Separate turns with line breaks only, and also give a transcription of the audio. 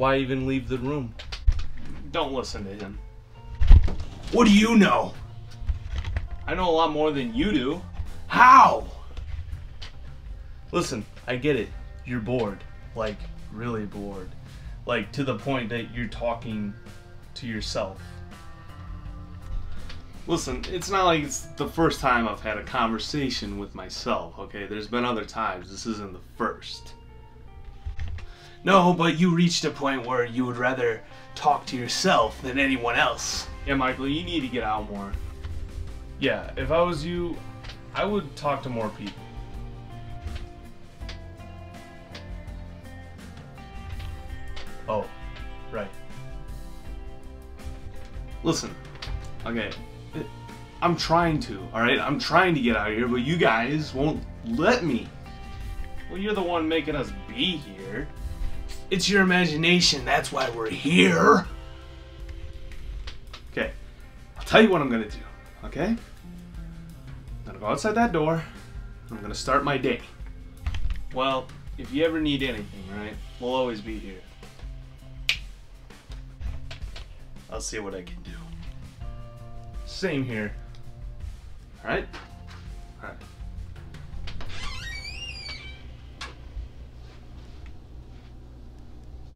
Why even leave the room?
Don't listen to him.
What do you know?
I know a lot more than you do.
How? Listen, I get it. You're bored. Like, really bored. Like, to the point that you're talking to yourself.
Listen, it's not like it's the first time I've had a conversation with myself, okay? There's been other times. This isn't the first.
No, but you reached a point where you would rather talk to yourself than anyone else.
Yeah, Michael, you need to get out more.
Yeah, if I was you, I would talk to more people. Oh, right.
Listen, okay, I'm trying to, alright? I'm trying to get out of here, but you guys won't let me. Well, you're the one making us be here.
It's your imagination, that's why we're here.
Okay, I'll tell you what I'm gonna do, okay? I'm gonna go outside that door, I'm gonna start my day. Well, if you ever need anything, right, we'll always be here. I'll see what I can do.
Same here.
Alright?